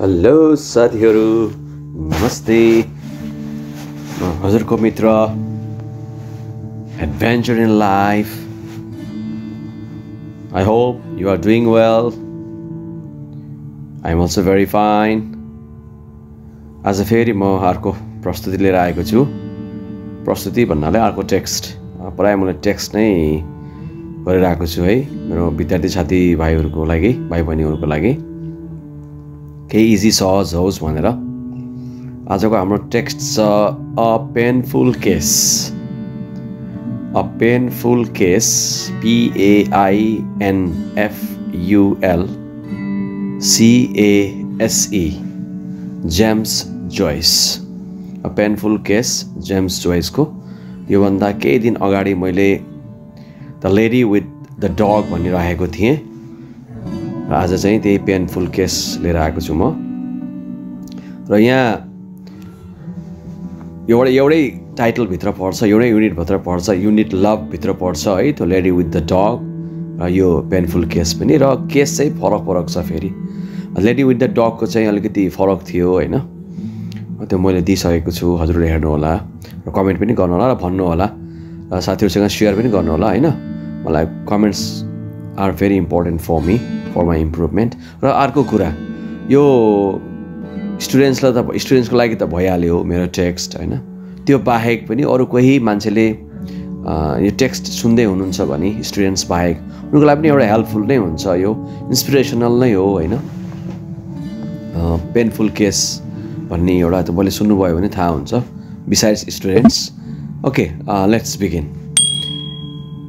Hello साथीहरू नमस्ते। हजुरको मित्र adventure in life I hope you are doing well I am also very fine आज फेरि म अर्को प्रस्तुति लिएर आएको छु। प्रस्तुति भन्नाले अर्को टेक्स्ट। प्रायः मैले टेक्स्ट नै गरिरहेको छु है मेरो विद्यार्थी साथीभाइहरूको लागि भाइ बहिनीहरूको लागि। केही इजी सहज होस् भनेर आजको हाम्रो टेक्स्ट छ a painful case a painful case पिएआइएनएफयुएल सिएएसई James Joy's a painful case James जोइसको योभन्दा केही दिन अगाडि मैले द लेडी विथ द डग भनिरहेको थिएँ। र आज चाहिँ त्यही पेनफुल केस लिएर आएको छु म। र यहाँ एउटा एउटै टाइटलभित्र पर्छ एउटै युनिटभित्र पर्छ युनिट लभभित्र पर्छ है त्यो लेडी विथ द डग र यो पेनफुल केस पनि। र केस चाहिँ फरक फरक छ फेरि। लेडी विथ द डगको चाहिँ अलिकति फरक थियो होइन। त्यो मैले दिइसकेको छु हजुरले हेर्नुहोला र कमेन्ट पनि गर्नुहोला र भन्नुहोला र साथीहरूसँग सेयर पनि गर्नुहोला होइन। मलाई comments are very important for me. For my improvement र अर्को कुरा यो स्टुडेन्ट्सलाई त स्टुडेन्ट्सको लागि त भइहाल्यो मेरो टेक्स्ट होइन? त्यो बाहेक पनि अरू कोही मान्छेले यो टेक्स्ट सुन्दै हुनुहुन्छ भने स्टुडेन्ट्स बाहेक उनीहरूको लागि पनि एउटा हेल्पफुल नै हुन्छ यो इन्सपिरेसनल नै हो होइन? पेनफुल केस भन्ने एउटा त मैले सुन्नुभयो भने थाहा हुन्छ besides students okay let's begin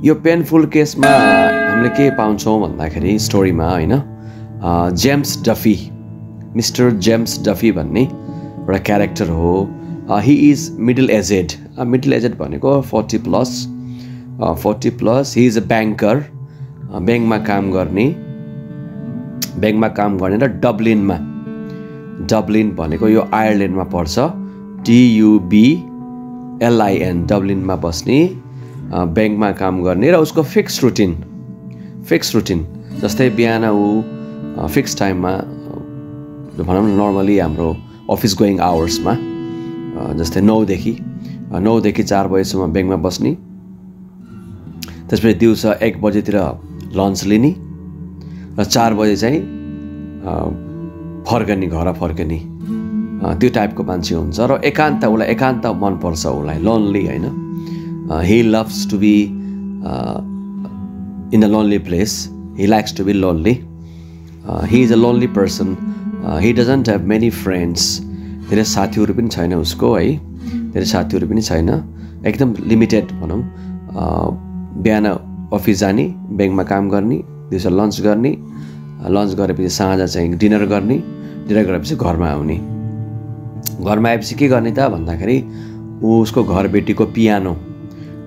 यो पेनफुल केसमा हामीले के पाउँछौँ भन्दाखेरि स्टोरीमा होइन? James Duffy mister James Duffy भन्ने एउटा क्यारेक्टर हो। He is middle aged middle aged भनेको forty plus forty plus he is a banker ब्याङ्कमा काम गर्ने। ब्याङ्कमा काम गर्ने र डब्लिनमा डब्लिन भनेको यो आयरल्यान्डमा पर्छ। टियुबी एलआइएन डब्लिनमा बस्ने। ब्याङ्कमा काम गर्ने र उसको फिक्स रुटिन फिक्स रुटिन जस्तै बिहान ऊ फिक्स टाइममा भनौँ न नर्मली हाम्रो अफिस गोइङ आवर्समा जस्तै नौदेखि नौदेखि चार बजीसम्म ब्याङ्कमा बस्ने त्यसपछि दिउँसो एक बजीतिर लन्च लिने र चार बजे चाहिँ फर्कने घर फर्कने त्यो टाइपको मान्छे हुन्छ र एकान्त उसलाई एकान्त मनपर्छ उसलाई लोन्ली होइन? He loves to be in a lonely place he likes to be lonely he is a lonely person he doesn't have many friends धेरै साथीहरू पनि छैन उसको है धेरै साथीहरू पनि छैन एकदम लिमिटेड भनौँ बिहान अफिस जाने ब्याङ्कमा काम गर्ने दिउँसो लन्च गर्ने लन्च गरेपछि साँझ चाहिँ डिनर गर्ने डिनर गरेपछि घरमा आउने घरमा आएपछि के गर्ने त भन्दाखेरि ऊ उसको घर बेटीको पियानो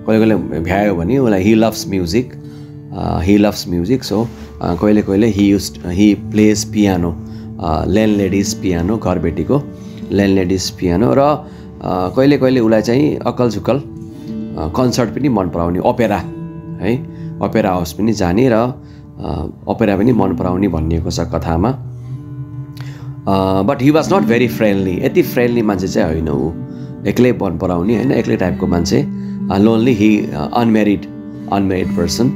कहिले कहिले भ्यायो भने उसलाई he loves music he loves music so कहिले कहिले he use he plays piano landlady's piano घर बेटीको ल्यान्ड लेडिज पियानो र कहिले कहिले उसलाई चाहिँ अक्कल झुक्कल कन्सर्ट पनि मन पराउने अपेरा है? अपेरा हाउस पनि जाने र अपेरा पनि मन पराउने भनिएको छ कथामा. But he was not very friendly यति फ्रेन्डली मान्छे चाहिँ होइन ऊ। एक्लै मन पराउने होइन? एक्लै टाइपको मान्छे। Lonely he unmarried unmarried person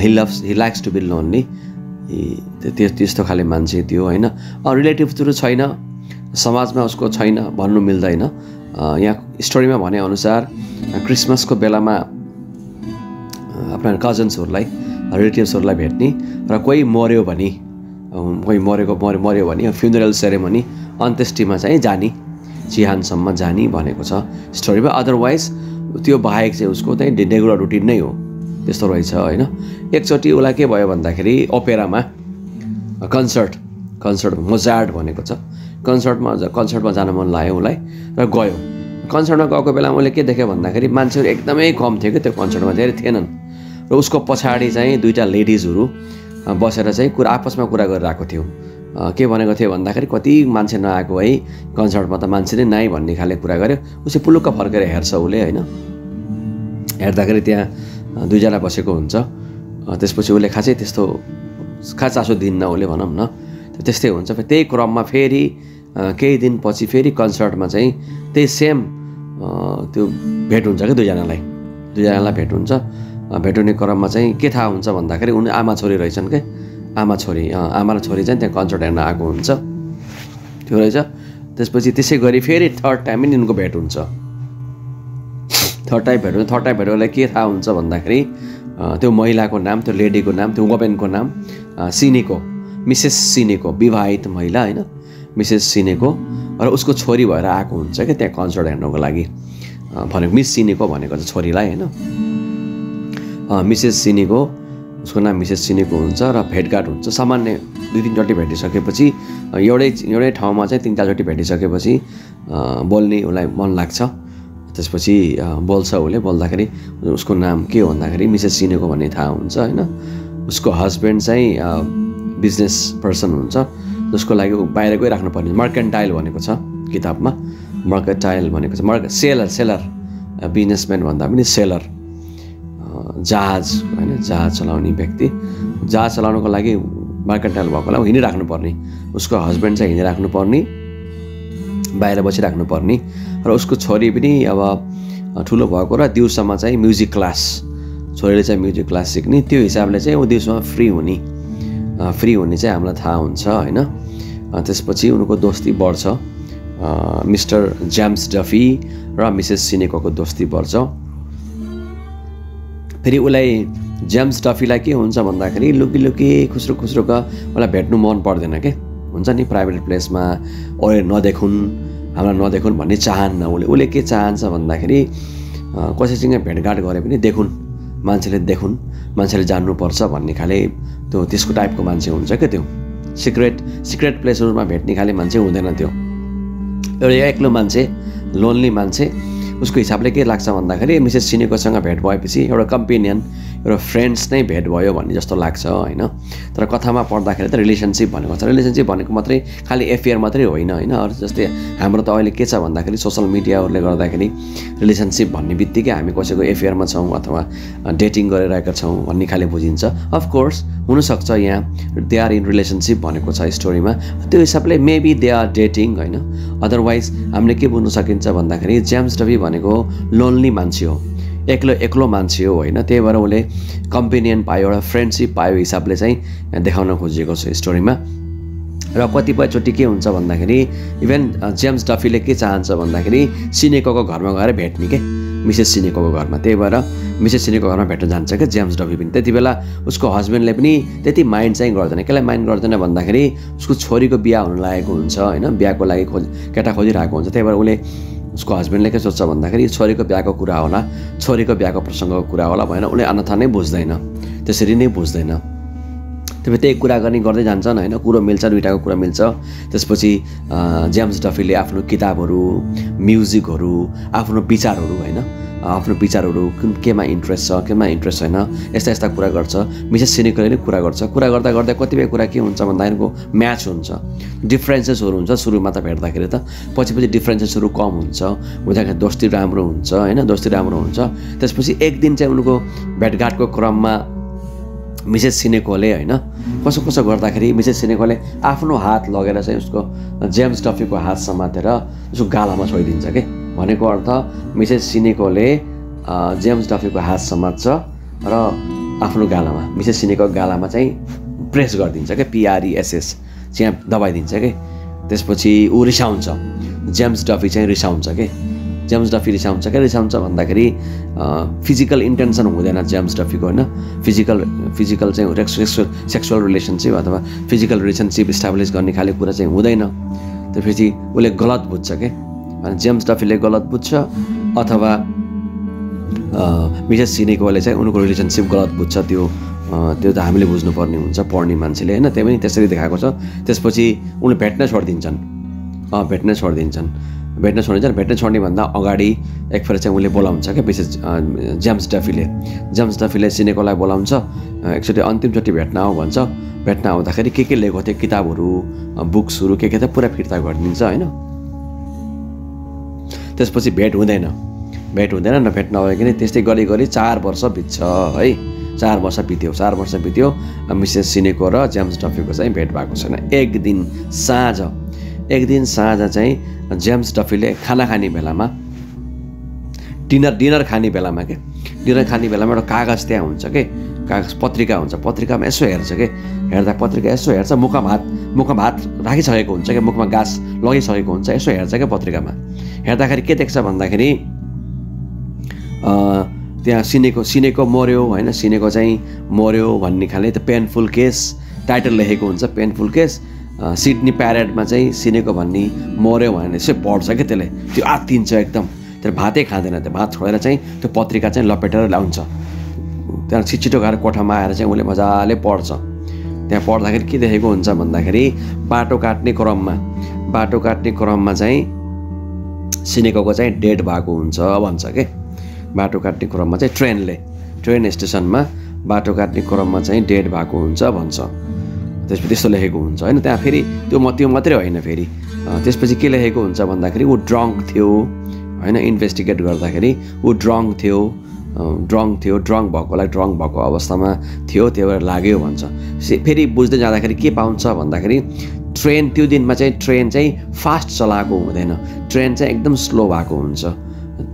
he loves he likes to be lonely त्यो त्यस्तो खाले मान्छे थियो होइन? रिलेटिभ्सहरू छैन समाजमा उसको छैन भन्नु मिल्दैन। यहाँ स्टोरीमा भनेअनुसार क्रिसमसको बेलामा आफ्ना कजन्सहरूलाई रिलेटिभ्सहरूलाई भेट्ने र कोही मऱ्यो भने कोही मरेको मऱ्यो मऱ्यो भने फ्युनरल सेरेमनी अन्त्येष्टिमा चाहिँ जाने चिहानसम्म जाने भनेको छ स्टोरीमा अदरवाइज त्यो बाहेक चाहिँ उसको चाहिँ रेगुलर रुटिन नै हो। त्यस्तो रहेछ होइन? एकचोटि उसलाई के भयो भन्दाखेरि ओपेरामा कन्सर्ट कन्सर्ट मोजार्ड भनेको छ। कन्सर्टमा कन्सर्टमा जान मन लाग्यो उसलाई र गयो। कन्सर्टमा गएको बेलामा उसले के देख्यो भन्दाखेरि मान्छेहरू एकदमै कम थियो कि त्यो कन्सर्टमा धेरै थिएनन्। र उसको पछाडि चाहिँ दुईवटा लेडिजहरू बसेर चाहिँ कुरा आपसमा कुरा गरिरहेको थियो। के भनेको थियो भन्दाखेरि कति मान्छे नआएको है कन्सर्टमा त मान्छे नै नै भन्ने खाले कुरा गर्यो। उसले पुलुक्क फर्केर हेर्छ उसले होइन? हेर्दाखेरि त्यहाँ दुईजना बसेको हुन्छ। त्यसपछि उसले खासै त्यस्तो खास चासो दिन्न उसले भनौँ न। त्यस्तै हुन्छ। फेरि त्यही क्रममा फेरि केही दिनपछि फेरि कन्सर्टमा चाहिँ त्यही सेम त्यो भेट हुन्छ क्या दुईजनालाई? दुईजनालाई भेट हुन्छ। भेट हुने क्रममा चाहिँ के थाहा हुन्छ भन्दाखेरि उनी आमा छोरी रहेछन् क्या आमा छोरी आमा र छोरी चाहिँ त्यहाँ कन्सर्ट हेर्न आएको हुन्छ। त्यो रहेछ। त्यसपछि त्यसै गरी फेरि थर्ड टाइम पनि यिनको भेट हुन्छ। थर्ड टाइम भेट हुन्छ थर्ड टाइम भेट गर्दा के थाहा हुन्छ भन्दाखेरि त्यो महिलाको नाम त्यो लेडीको नाम त्यो वुमेनको नाम सिनेको मिसेस सिनेको विवाहित महिला होइन? मिसेस सिनेको र उसको छोरी भएर आएको हुन्छ क्या त्यहाँ कन्सर्ट हेर्नको लागि। भनेको मिस सिनेको भनेको चाहिँ छोरीलाई होइन? मिसेस सिनेको उसको नाम मिसेस सिनेको हुन्छ र भेटघाट हुन्छ। सामान्य दुई तिनचोटि भेटिसकेपछि एउटै एउटै ठाउँमा चाहिँ तिन चारचोटि भेटिसकेपछि बोल्ने उसलाई मन लाग्छ। त्यसपछि बोल्छ उसले। बोल्दाखेरि उसको नाम के हो भन्दाखेरि मिसेस सिनेको भन्ने थाहा हुन्छ होइन? उसको हस्बेन्ड चाहिँ बिजनेस पर्सन हुन्छ। जसको लागि ऊ बाहिर गइराख्नु पर्ने मर्केन्टाइल भनेको छ किताबमा। मर्केटाइल भनेको छ। मर्क सेलर सेलर बिजनेसम्यान भन्दा पनि सेलर जहाज होइन? जहाज चलाउने व्यक्ति। जहाज चलाउनको लागि मार्केन्टाइल भएकोलाई हिँडिराख्नु पर्ने उसको हस्बेन्ड चाहिँ हिँडिराख्नु पर्ने बाहिर बसिराख्नु पर्ने र उसको छोरी पनि अब ठुलो भएको र दिउँसोमा चाहिँ म्युजिक क्लास छोरीले चाहिँ म्युजिक क्लास सिक्ने। त्यो हिसाबले चाहिँ ऊ दिउँसोमा फ्री हुने। फ्री हुने चाहिँ हामीलाई थाहा हुन्छ होइन? त्यसपछि उनको दोस्ती बढ्छ। मिस्टर जेम्स डफी र मिसेस सिनेकोको दोस्ती बढ्छ। फेरि उसलाई जेम्स डफीलाई के हुन्छ भन्दाखेरि लुकी लुकी खुस्रो खुस्रोका उसलाई भेट्नु मन पर्दैन के? हुन्छ नि प्राइभेट प्लेसमा ओए नदेखुन् हामीलाई नदेखुन् भन्ने चाहन्न उसले। उसले के चाहन्छ भन्दाखेरि कसैसँग भेटघाट गरे पनि देखुन् मान्छेले देखुन् मान्छेले जान्नुपर्छ भन्ने खाले त्यो त्यसको टाइपको मान्छे हुन्छ क्या त्यो? सिक्रेट सिक्रेट प्लेसहरूमा भेट्ने खाले मान्छे हुँदैन त्यो। एउटा एक्लो मान्छे लोन्ली मान्छे उसको हिसाबले के लाग्छ भन्दाखेरि मिसेस सिनेकोसँग भेट भएपछि एउटा कम्पेनियन एउटा फ्रेन्ड्स नै भेट भयो भन्ने जस्तो लाग्छ होइन? तर कथामा पढ्दाखेरि त रिलेसनसिप भनेको छ। रिलेसनसिप भनेको मात्रै खालि एफेयर मात्रै होइन होइन? अरू जस्तै हाम्रो त अहिले के छ भन्दाखेरि सोसियल मिडियाहरूले गर्दाखेरि रिलेसनसिप भन्ने बित्तिकै हामी कसैको एफेयरमा छौँ अथवा डेटिङ गरिरहेका छौँ भन्ने खाले बुझिन्छ। अफकोर्स हुनसक्छ यहाँ। दे आर इन रिलेसनसिप भनेको छ स्टोरीमा त्यो हिसाबले मेबी दे आर डेटिङ होइन? अदरवाइज हामीले के बुझ्न सकिन्छ भन्दाखेरि जेम्स डबी भनेको लोन्ली मान्छे हो। एक्लो एक्लो मान्छे हो होइन। त्यही भएर उसले कम्पेनियन पायो एउटा फ्रेन्डसिप पायो हिसाबले चाहिँ देखाउन खोजिएको छ स्टोरीमा र कतिपयचोटि के हुन्छ भन्दाखेरि इभन जेम्स डफीले के चाहन्छ भन्दाखेरि सिनेकोको घरमा गएर भेट्ने के? मिसेस सिनेकोको घरमा। त्यही भएर मिसेस सिनेको घरमा भेट्न जान्छ क्या जेम्स डफी पनि। त्यति बेला उसको हस्बेन्डले पनि त्यति माइन्ड चाहिँ गर्दैन। कसलाई माइन्ड गर्दैन भन्दाखेरि उसको छोरीको बिहा हुन लागेको हुन्छ होइन। बिहाको लागि खोज केटा खोजिरहेको हुन्छ। त्यही भएर उसले उसको हस्बेन्डले के सोच्छ भन्दाखेरि छोरीको बिहाको कुरा होला छोरीको बिहाको प्रसङ्गको कुरा होला भनेर उसले अन्यथा नै बुझ्दैन। त्यसरी नै बुझ्दैन। त्यही त्यही कुरा गर्ने गर्दै जान्छन् होइन? कुरो मिल्छ दुइटाको कुरा मिल्छ। त्यसपछि जेम्स डफीले आफ्नो किताबहरू म्युजिकहरू आफ्नो विचारहरू होइन? आफ्नो विचारहरू केमा इन्ट्रेस्ट छ केमा इन्ट्रेस्ट छैन यस्ता यस्ता कुरा गर्छ। मिसेस सिनिकले पनि कुरा गर्छ। कुरा गर्दा गर्दा कतिपय कुरा के हुन्छ भन्दाखेरिको म्याच हुन्छ। डिफ्रेन्सेसहरू हुन्छ सुरुमा त भेट्दाखेरि त। पछि पछि डिफ्रेन्सेसहरू कम हुन्छ। हुँदाखेरि दोस्ती राम्रो हुन्छ होइन? दोस्ती राम्रो हुन्छ। त्यसपछि एक दिन चाहिँ उनको भेटघाटको क्रममा मिसेस सिनेकोले होइन? कसो कसो गर्दाखेरि मिसेस सिनेकोले आफ्नो हात लगेर चाहिँ उसको जेम्स डफीको हात समातेर उसको गालामा छोइदिन्छ कि? भनेको अर्थ मिसेस सिनेकोले जेम्स डफीको हात समात्छ र आफ्नो गालामा मिसेस सिनेको गालामा चाहिँ प्रेस गरिदिन्छ क्या पिआरइएसएस चाहिँ दबाइदिन्छ कि। त्यसपछि ऊ रिसाउँछ। जेम्स डफी चाहिँ रिसाउँछ कि। जेम्स डफी रिसाउँछ क्या रिसाउँछ भन्दाखेरि फिजिकल इन्टेन्सन हुँदैन जेम्स डफीको होइन। फिजिकल फिजिकल चाहिँ सेक्सुअल सेक्सुअल रिलेसनसिप अथवा फिजिकल रिलेसनसिप इस्टाब्लिस गर्ने खाले कुरा चाहिँ हुँदैन। त्यसपछि उसले गलत बुझ्छ क्या जेम्स डफीले गलत बुझ्छ अथवा मिसेस सिनेकोले चाहिँ उनको रिलेसनसिप गलत बुझ्छ त्यो त्यो त हामीले बुझ्नुपर्ने हुन्छ पढ्ने मान्छेले होइन त्यही पनि त्यसरी देखाएको छ त्यसपछि उनले भेट्न छोडिदिन्छन् भेट्न छोडिदिन्छन् भेट्न छोडिदिन्छन् भेट्न छोड्ने भन्दा अगाडि एकखेर चाहिँ उसले बोलाउँछ क्या विशेष जेम्स डफीले जेम्स डफीले सिनेकोलाई बोलाउँछ एकचोटि अन्तिमचोटि भेट्न आऊ भन्छ भेट्न आउँदाखेरि के के लिएको थियो किताबहरू बुक्सहरू के के त पुरा फिर्ता गरिदिन्छ होइन त्यसपछि भेट हुँदैन। भेट हुँदैन न भेट नभइकन त्यस्तै गरी गरी चार वर्ष बित्छ है। चार वर्ष बित्यो चार वर्ष बित्यो। मिसेस सिनेको र जेम्स डफीको चाहिँ भेट भएको छैन। एक दिन साँझ एक दिन साँझ चाहिँ जेम्स डफीले खाना खाने बेलामा डिनर डिनर खाने बेलामा के? डिनर खाने बेलामा एउटा कागज त्यहाँ हुन्छ कि? कागज पत्रिका हुन्छ। पत्रिकामा यसो हेर्छ कि? हेर्दा पत्रिका यसो हेर्छ मुखमा हात मुखमा हात राखिसकेको हुन्छ कि? मुखमा गाँस लगाइसकेको हुन्छ यसो हेर्छ क्या पत्रिकामा? हेर्दाखेरि के देख्छ भन्दाखेरि त्यहाँ सिनेको सिनेको मऱ्यो होइन? सिनेको चाहिँ मऱ्यो भन्ने खाले त पेनफुल केस टाइटल लेखेको हुन्छ पेनफुल केस। सिडनी प्यारेडमा चाहिँ सिनेको भन्ने मऱ्यो भने चाहिँ पढ्छ क्या त्यसले। त्यो आत्तिन्छ एकदम। त्यो भातै खाँदैन त्यो भात छोडेर चाहिँ त्यो पत्रिका चाहिँ लपेटेर ल्याउँछ। त्यहाँ छिटो गएर कोठामा आएर चाहिँ उसले मजाले पढ्छ। त्यहाँ पढ्दाखेरि के देखेको हुन्छ भन्दाखेरि बाटो काट्ने क्रममा बाटो काट्ने क्रममा चाहिँ सिनेको चाहिँ डेड भएको हुन्छ भन्छ के? बाटो काट्ने क्रममा चाहिँ ट्रेनले ट्रेन स्टेसनमा बाटो काट्ने क्रममा चाहिँ डेड भएको हुन्छ भन्छ। त्यसपछि त्यस्तो लेखेको हुन्छ होइन? त्यहाँ फेरि त्यो म त्यो मात्रै होइन फेरि। त्यसपछि के लेखेको हुन्छ भन्दाखेरि ऊ ड्रङ्क थियो होइन? इन्भेस्टिगेट गर्दाखेरि ऊ ड्रङ्क थियो ड्रङ्क थियो ड्रङ्क भएकोलाई ड्रङ्क भएको अवस्थामा थियो त्यो भएर लाग्यो भन्छ। फेरि बुझ्दै जाँदाखेरि के पाउँछ भन्दाखेरि ट्रेन त्यो दिनमा चाहिँ ट्रेन चाहिँ फास्ट चलाएको हुँदैन। ट्रेन चाहिँ एकदम स्लो भएको हुन्छ।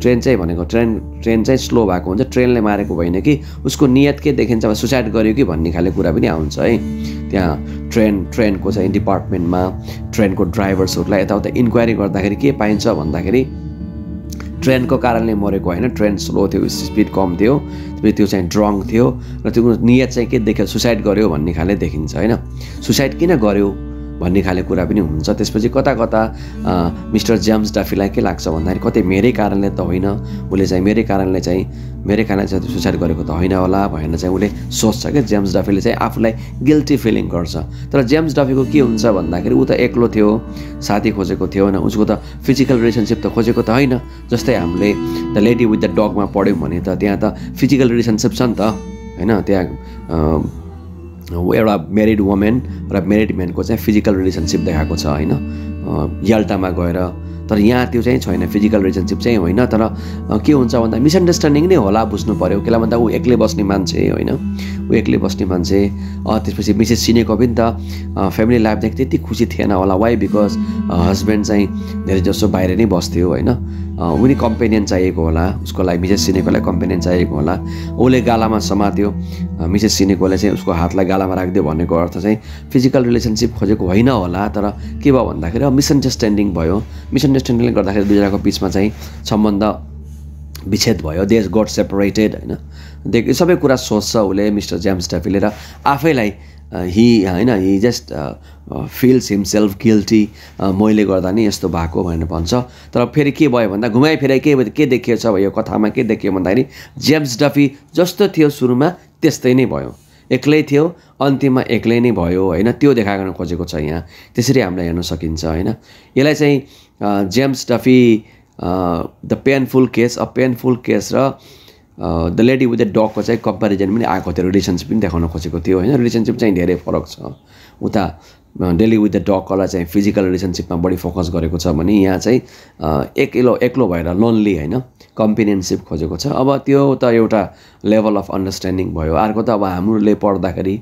ट्रेन चाहिँ भनेको ट्रेन ट्रेन चाहिँ स्लो भएको हुन्छ। ट्रेनले मारेको होइन कि उसको नियत के देखिन्छ अब सुसाइड गर्यो कि भन्ने खाले कुरा पनि आउँछ है। त्यहाँ ट्रेन ट्रेनको चाहिँ डिपार्टमेन्टमा ट्रेनको ड्राइभर्सहरूलाई यताउता इन्क्वायरी गर्दाखेरि के पाइन्छ भन्दाखेरि ट्रेनको कारणले मरेको होइन। ट्रेन स्लो थियो स्पिड कम थियो त्यो चाहिँ ड्रङ थियो। र त्यो नियत चाहिँ के देख्यो सुसाइड गर्यो भन्ने खाले देखिन्छ होइन। सुसाइड किन गर्यो? भन्ने खाले कुरा पनि हुन्छ। त्यसपछि कता कता मिस्टर जेम्स डाफीलाई के लाग्छ भन्दाखेरि कतै मेरै कारणले त होइन। उसले चाहिँ मेरै कारणले चाहिँ मेरै कारणले चाहिँ सुसाइड गरेको त होइन होला भनेर चाहिँ उसले सोच्छ क्या जेम्स डफीले चाहिँ आफूलाई गिल्टी फिलिङ गर्छ। तर जेम्स डफीको के हुन्छ भन्दाखेरि ऊ त एक्लो थियो साथी खोजेको थियो होइन। उसको त फिजिकल रिलेसनसिप त खोजेको त होइन। जस्तै हामीले द लेडी विथ द डगमा पढ्यौँ भने त त्यहाँ त फिजिकल रिलेसनसिप छ नि त होइन? त्यहाँ एउटा मेरिड वुमेन र मेरिड म्यानको चाहिँ फिजिकल रिलेसनसिप देखाएको छ होइन? याल्टामा गएर तर यहाँ त्यो चाहिँ छैन फिजिकल रिलेसनसिप चाहिँ होइन तर के हुन्छ भन्दा मिसअन्डरस्ट्यान्डिङ नै होला बुझ्नु पऱ्यो किन भन्दा ऊ एक्लै बस्ने मान्छे होइन? ऊ एक्लै बस्ने मान्छे त्यसपछि मिसेस चिनेको पनि त फ्यामिली लाइफदेखि त्यति खुसी थिएन होला। वाइ बिकज हस्बेन्ड चाहिँ धेरै जसो बाहिर नै बस्थ्यो होइन? उनी कम्पेनियन चाहिएको होला। उसको लागि मिसेस सिनेकोलाई कम्पेनियन चाहिएको होला। उसले गालामा समात्यो। मिसेस सिनेकोले चाहिँ उसको हातलाई गालामा राखिदियो भनेको अर्थ चाहिँ फिजिकल रिलेसनसिप खोजेको होइन होला। तर के भयो भन्दाखेरि मिसअन्डरस्ट्यान्डिङ भयो। मिसअन्डरस्ट्यान्डिङले गर्दाखेरि दुईजनाको बिचमा चाहिँ सम्बन्ध विच्छेद भयो देश गट सेपरेटेड होइन? देख सबै कुरा सोच्छ उसले मिस्टर जेम्स डेफीले र आफैलाई हि होइन he just feels himself guilty मैले गर्दा नि यस्तो भएको भनेर भन्छ। तर फेरि के भयो भन्दा घुमाइ फिराइ के के छ यो कथामा के देखियो भन्दाखेरि जेम्स डफी जस्तो थियो सुरुमा त्यस्तै नै भयो। एक्लै थियो अन्तिममा एक्लै नै भयो होइन? त्यो देखाउन खोजेको छ यहाँ। त्यसरी हामीलाई हेर्न सकिन्छ होइन? यसलाई चाहिँ James Duffy the painful case a painful case र द लेडी विथ द डगको चाहिँ कम्पेरिजन पनि आएको थियो रिलेसनसिप पनि देखाउन खोजेको थियो होइन? रिलेसनसिप चाहिँ धेरै फरक छ। उता डेली विथ द डगकोलाई चाहिँ फिजिकल रिलेसनसिपमा बढी फोकस गरेको छ भने यहाँ चाहिँ एक्लो एक्लो भएर लोन्ली होइन? कम्पेनियनसिप खोजेको छ। अब त्यो त एउटा लेभल अफ अन्डरस्ट्यान्डिङ भयो। अर्को त अब हाम्रोले पढ्दाखेरि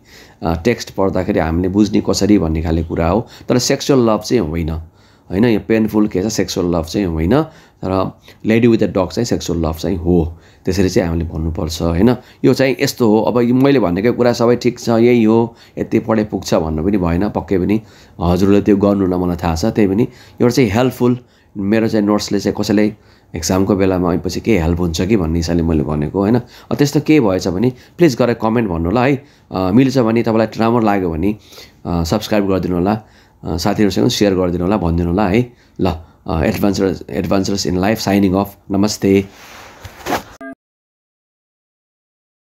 टेक्स्ट पढ्दाखेरि हामीले बुझ्ने कसरी भन्ने खाले कुरा हो। तर सेक्सुअल लभ चाहिँ होइन। होइन यो पेनफुल के छ सेक्सुअल लभ चाहिँ होइन। तर लेडी विथ द डग चाहिँ सेक्सुअल लभ चाहिँ हो। त्यसरी चाहिँ हामीले भन्नुपर्छ होइन? यो चाहिँ यस्तो हो। अब मैले भनेको कुरा सबै ठिक छ यही हो। यति पढे पुग्छ भन्नु पनि भएन पक्कै पनि। हजुरले त्यो गर्नु न मलाई थाहा छ त्यही पनि। एउटा चाहिँ हेल्पफुल मेरो चाहिँ नोट्सले चाहिँ कसैलाई एक्जामको बेलामा आएपछि के हेल्प हुन्छ कि भन्ने हिसाबले मैले भनेको होइन? त्यस्तो केही भएछ भने प्लिज गरेर कमेन्ट भन्नु होला है मिल्छ भने तपाईँलाई राम्रो लाग्यो भने सब्सक्राइब गरिदिनु होला साथीहरूसँग सेयर गरिदिनु होला भनिदिनु होला है? ल adventurer adventurers in life signing off नमस्ते